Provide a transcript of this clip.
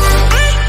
Hey.